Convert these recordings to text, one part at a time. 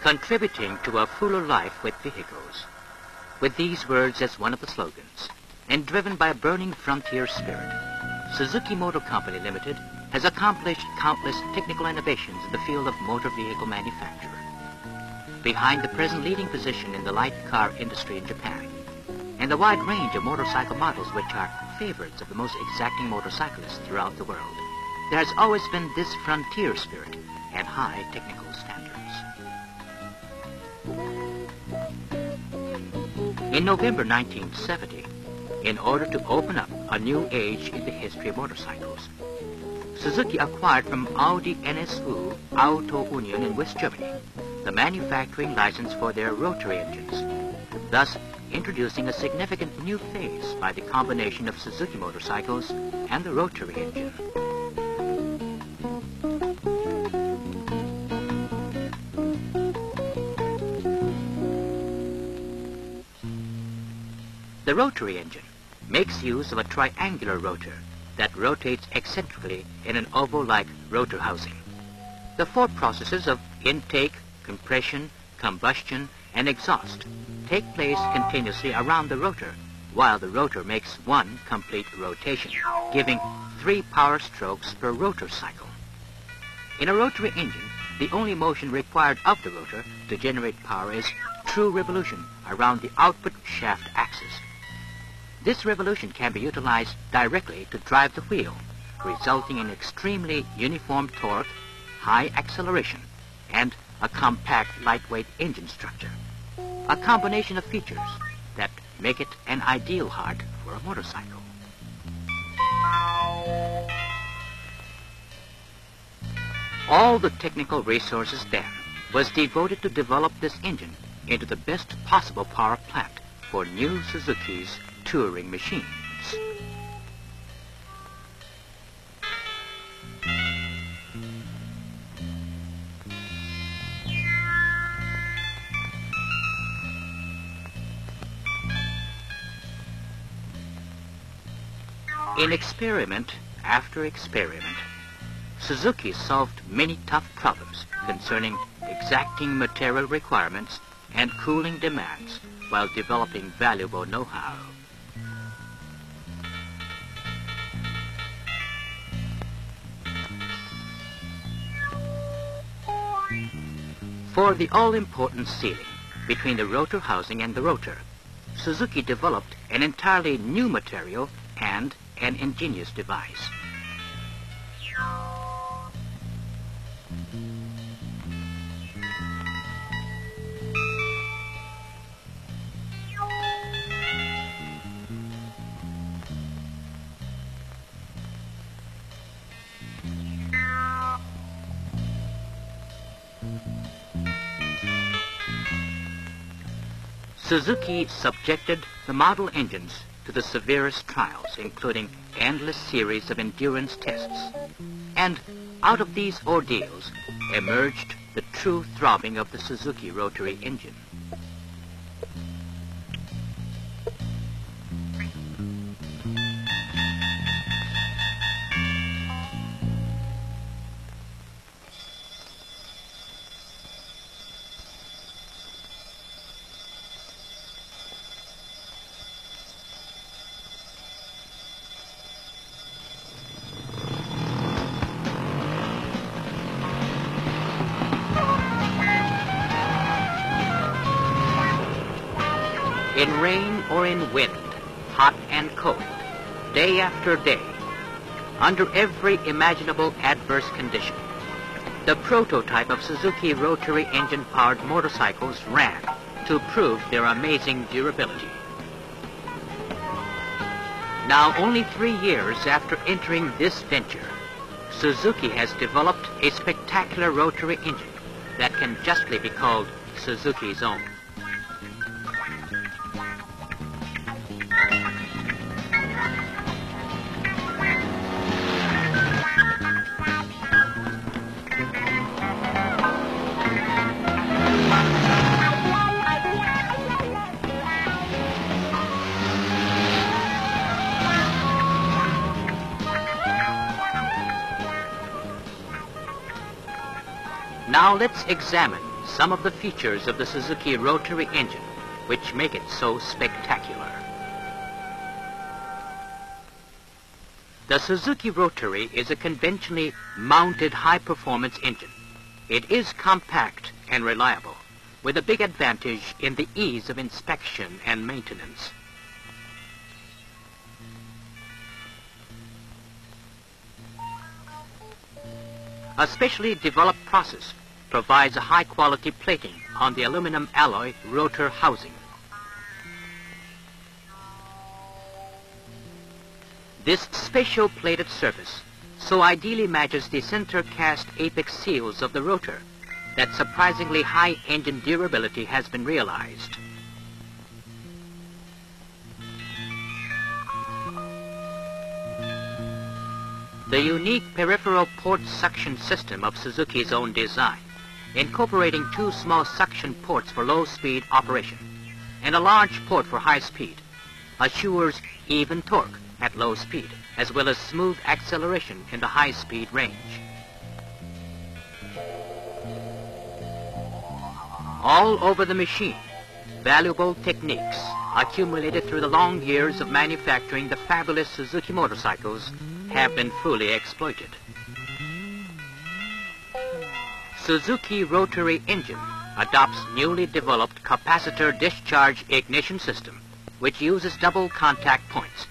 contributing to a fuller life with vehicles. With these words as one of the slogans, and driven by a burning frontier spirit, Suzuki Motor Company Limited has accomplished countless technical innovations in the field of motor vehicle manufacture. Behind the present leading position in the light car industry in Japan, and the wide range of motorcycle models which are favorites of the most exacting motorcyclists throughout the world, there has always been this frontier spirit and high technical standards. In November 1970, in order to open up a new age in the history of motorcycles, Suzuki acquired from Audi NSU Auto Union in West Germany the manufacturing license for their rotary engines, thus introducing a significant new phase by the combination of Suzuki motorcycles and the rotary engine. The rotary engine makes use of a triangular rotor that rotates eccentrically in an oval-like rotor housing. The four processes of intake, compression, combustion, and exhaust take place continuously around the rotor, while the rotor makes one complete rotation, giving three power strokes per rotor cycle. In a rotary engine, the only motion required of the rotor to generate power is true revolution around the output shaft axis. This revolution can be utilized directly to drive the wheel, resulting in extremely uniform torque, high acceleration, and a compact, lightweight engine structure. A combination of features that make it an ideal heart for a motorcycle. All the technical resources then was devoted to develop this engine into the best possible power plant for new Suzuki's touring machines. In experiment after experiment, Suzuki solved many tough problems concerning exacting material requirements and cooling demands while developing valuable know-how. For the all-important sealing between the rotor housing and the rotor, Suzuki developed an entirely new material and an ingenious device. Suzuki subjected the model engines to the severest trials, including endless series of endurance tests. And out of these ordeals emerged the true throbbing of the Suzuki rotary engine. In rain or in wind, hot and cold, day after day, under every imaginable adverse condition, the prototype of Suzuki rotary engine-powered motorcycles ran to prove their amazing durability. Now, only three years after entering this venture, Suzuki has developed a spectacular rotary engine that can justly be called Suzuki's own. Now let's examine some of the features of the Suzuki rotary engine which make it so spectacular. The Suzuki Rotary is a conventionally mounted high-performance engine. It is compact and reliable, with a big advantage in the ease of inspection and maintenance. A specially developed process provides a high-quality plating on the aluminum alloy rotor housing. This special plated surface so ideally matches the center cast apex seals of the rotor that surprisingly high engine durability has been realized. The unique peripheral port suction system of Suzuki's own design, incorporating two small suction ports for low-speed operation and a large port for high speed, assures even torque at low speed, as well as smooth acceleration in the high-speed range. All over the machine, valuable techniques accumulated through the long years of manufacturing the fabulous Suzuki motorcycles have been fully exploited. Suzuki rotary engine adopts newly developed capacitor discharge ignition system, which uses double contact points.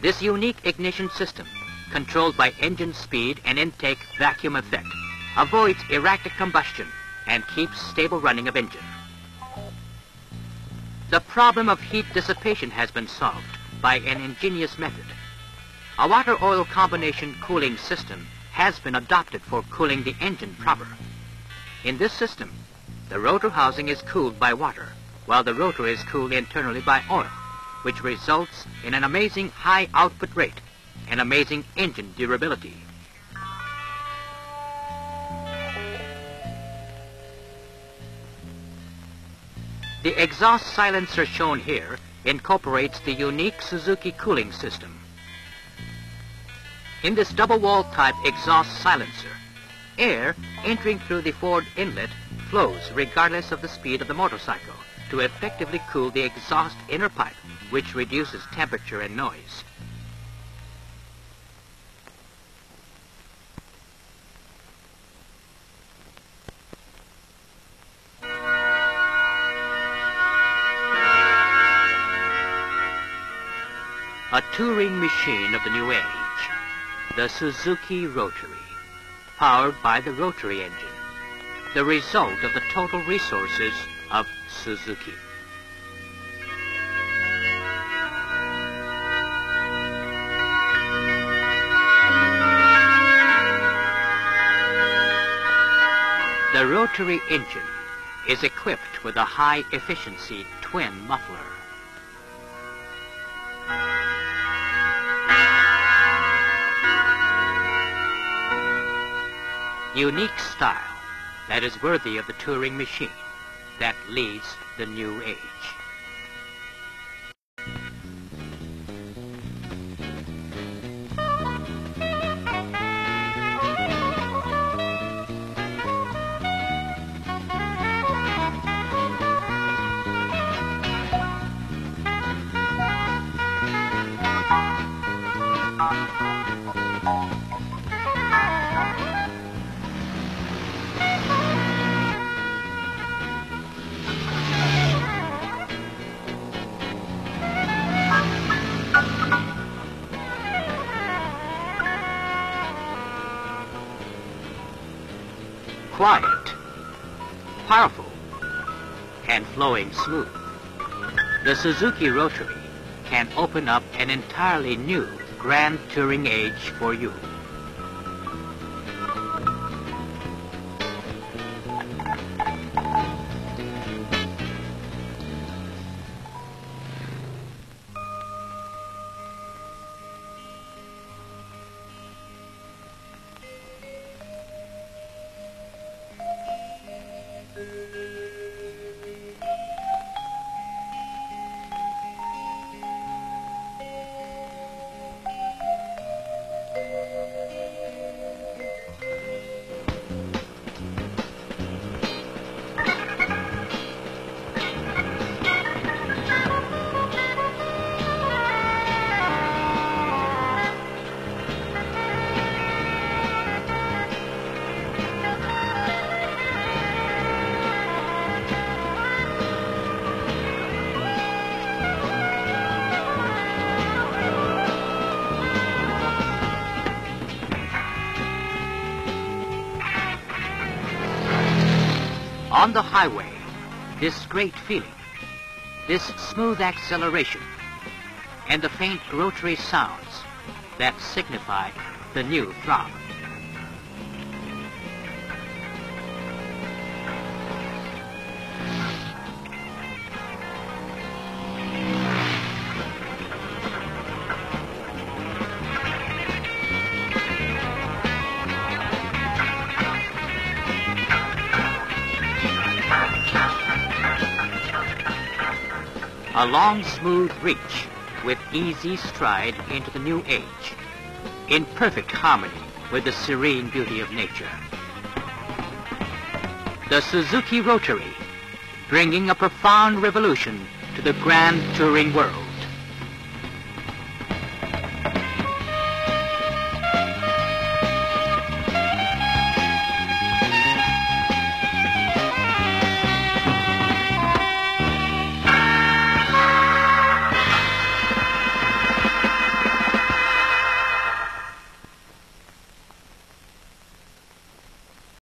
This unique ignition system, controlled by engine speed and intake vacuum effect, avoids erratic combustion and keeps stable running of engine. The problem of heat dissipation has been solved by an ingenious method. A water-oil combination cooling system has been adopted for cooling the engine proper. In this system, the rotor housing is cooled by water, while the rotor is cooled internally by oil, which results in an amazing high output rate and amazing engine durability. The exhaust silencer shown here incorporates the unique Suzuki cooling system. In this double-wall type exhaust silencer, air entering through the forward inlet flows regardless of the speed of the motorcycle to effectively cool the exhaust inner pipe, which reduces temperature and noise. a touring machine of the new age, the Suzuki Rotary, powered by the rotary engine, the result of the total resources of Suzuki. The rotary engine is equipped with a high-efficiency twin muffler. Unique style that is worthy of the touring machine that leads the new age. Quiet, powerful, and flowing smooth. The Suzuki Rotary can open up an entirely new grand touring age for you. On the highway, this great feeling, this smooth acceleration, and the faint rotary sounds that signify the new throb. A long, smooth reach with easy stride into the new age, in perfect harmony with the serene beauty of nature. The Suzuki Rotary, bringing a profound revolution to the grand touring world.